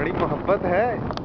बड़ी मोहब्बत है।